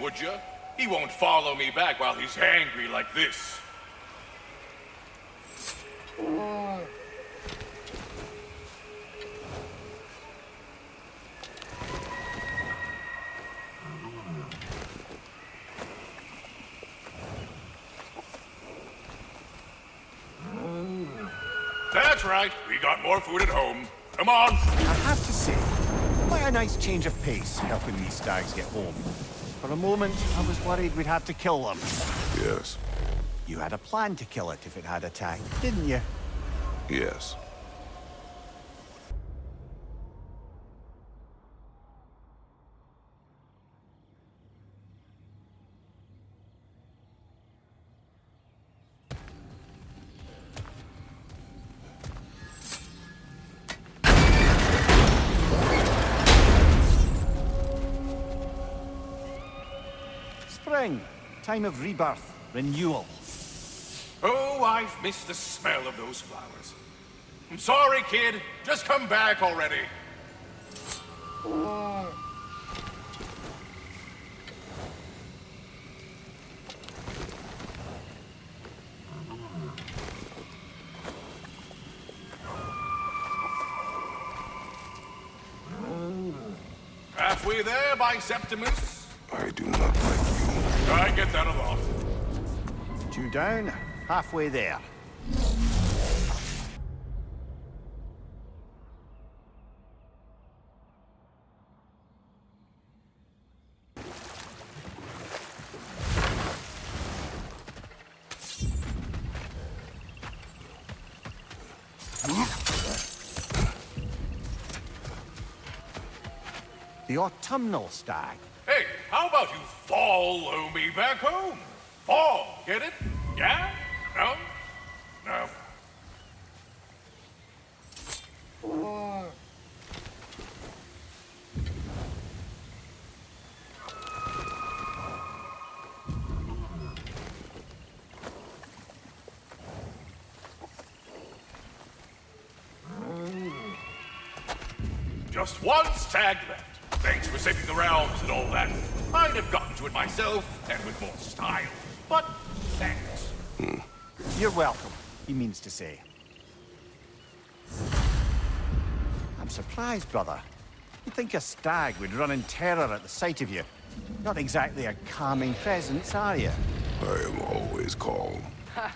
would you? He won't follow me back while he's angry like this. That's right. We got more food at home. Come on. I have to say, quite a nice change of pace helping these stags get home. For a moment, I was worried we'd have to kill them. Yes. You had a plan to kill it if it had attacked, didn't you? Yes. Spring. Time of rebirth. Renewal. Oh, I've missed the smell of those flowers. I'm sorry, kid. Just come back already. Halfway there, by Septimus. I do not like you. I get that a. Two down, halfway there. The autumnal stag. About you follow me back home? Fall, get it? Yeah? No? No. Just one stag left. Thanks for saving the realms and all that. I'd have gotten to it myself, and with more style. But thanks. You're welcome, he means to say. I'm surprised, brother. You'd think a stag would run in terror at the sight of you. Not exactly a calming presence, are you? I am always calm. Ha!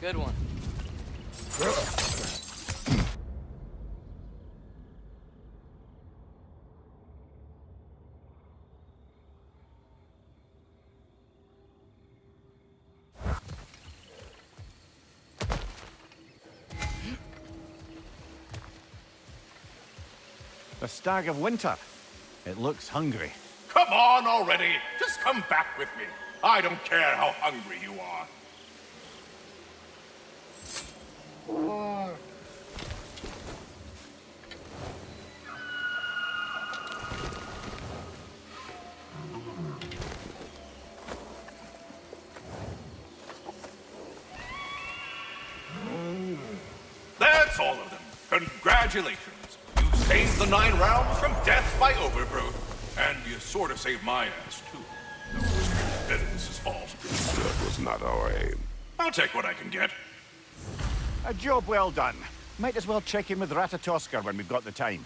Good one. A stag of winter. It looks hungry. Come on already. Just come back with me. I don't care how hungry you are. That's all of them. Congratulations. You saved the Nine Realms from death by overgrowth. And you sort of saved my ass, too. That was Dennis's fault. That was not our aim. I'll take what I can get. A job well done. Might as well check in with Ratatoskr when we've got the time.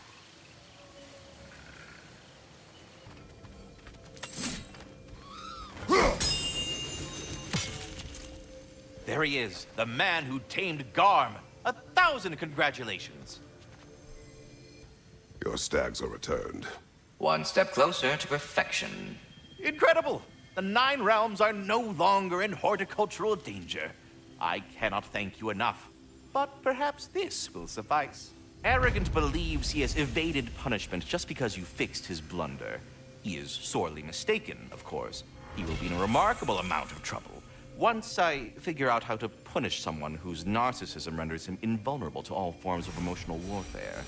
There he is, the man who tamed Garm. A thousand congratulations. Your stags are returned. One step closer to perfection. Incredible! The Nine Realms are no longer in horticultural danger. I cannot thank you enough. But perhaps this will suffice. Arrogant believes he has evaded punishment just because you fixed his blunder. He is sorely mistaken, of course. He will be in a remarkable amount of trouble. Once I figure out how to punish someone whose narcissism renders him invulnerable to all forms of emotional warfare.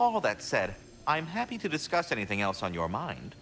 All that said, I'm happy to discuss anything else on your mind.